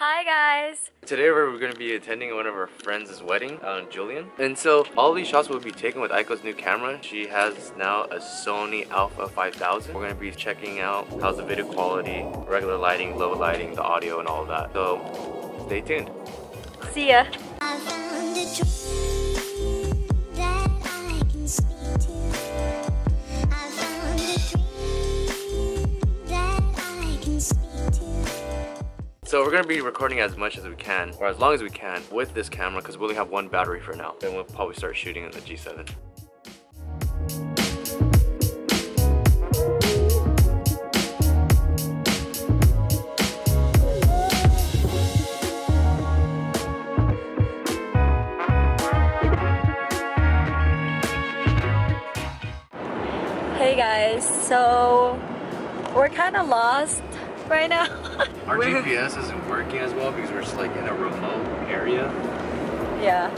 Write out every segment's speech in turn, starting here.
Hi guys! Today we're going to be attending one of our friends' wedding, uh, Julian. And so all these shots will be taken with Aiko's new camera. She has now a Sony Alpha 5000. We're going to be checking out how's the video quality, regular lighting, low lighting, the audio and all of that. So stay tuned. See ya! So we're to be recording as much as we can, or as long as we can, with this camera because we only have one battery for now. Then we'll probably start shooting in the G7. Hey guys, so we're kind of lost right now. Our GPS isn't working as well because we're just like in a remote area. Yeah.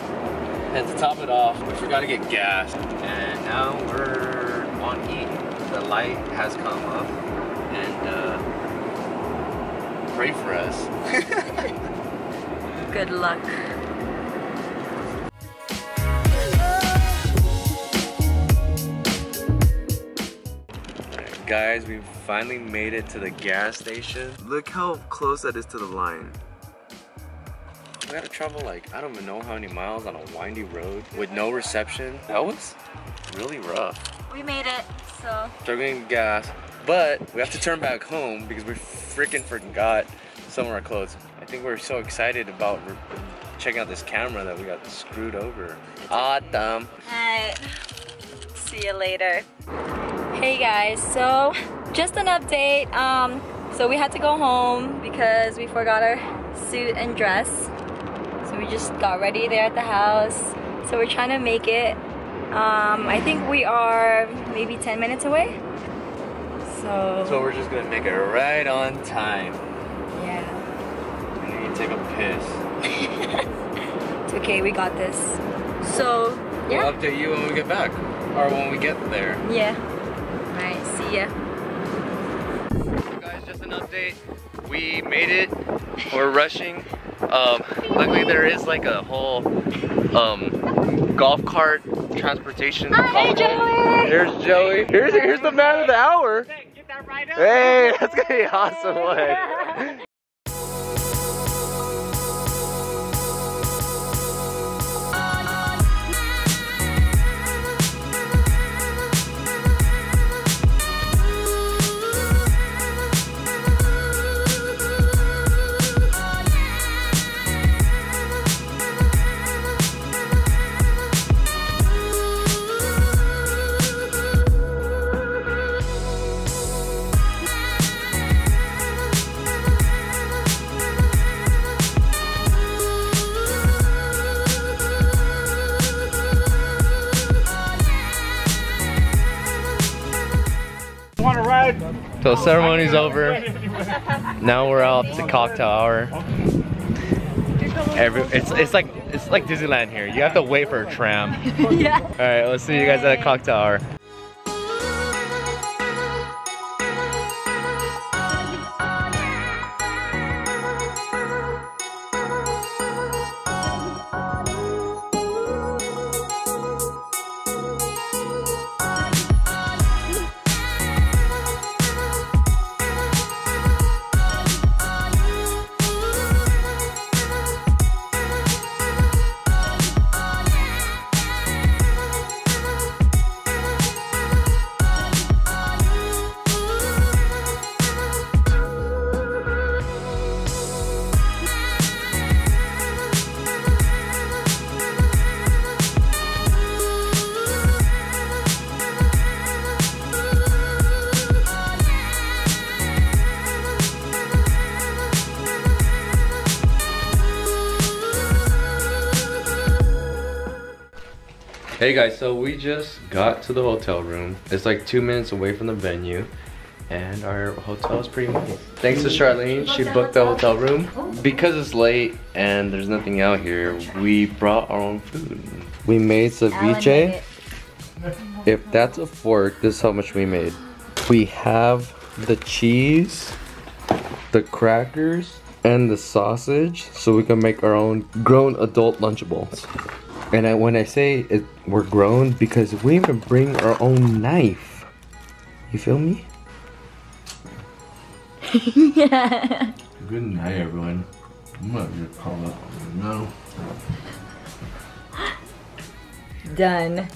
And to top it off, we forgot to get gas. And now we're on E. The light has come up and uh, pray for us. Good luck. Guys, we finally made it to the gas station. Look how close that is to the line. We had to travel like, I don't even know how many miles on a windy road with no reception. That was really rough. We made it, so struggling gas, but we have to turn back home because we freaking forgot some of our clothes. I think we're so excited about checking out this camera that we got screwed over. Autumn. Alright. See you later. Hey guys, so just an update. Um, so we had to go home because we forgot our suit and dress. So we just got ready there at the house. So we're trying to make it. Um, I think we are maybe 10 minutes away. So, So we're just gonna make it right on time. yeah. And need to take a piss. It's okay, we got this. So, yeah. We'll update you when we get back. Or when we get there. Yeah. Alright, see ya. guys, just an update. We made it. We're rushing. Um, luckily, there is like a whole um, golf cart transportation. Hi, Joey! Here's Joey. Here's here's the man of the hour. Hey, that's gonna be awesome one. So the ceremony's over. Now we're out to cocktail hour. Every it's it's like it's like Disneyland here. You have to wait for a tram. yeah. All right, let's see you guys at a cocktail hour. Hey guys, so we just got to the hotel room. It's like two minutes away from the venue. And our hotel is pretty nice. Thanks to Charlene, she booked the hotel room. Because it's late and there's nothing out here, we brought our own food. We made ceviche. If that's a fork, this is how much we made. We have the cheese, the crackers, and the sausage so we can make our own grown adult Lunchables. And I, when I say it, we're grown, because we even bring our own knife. You feel me? yeah. Good night, everyone. I'm gonna just call up now. Done.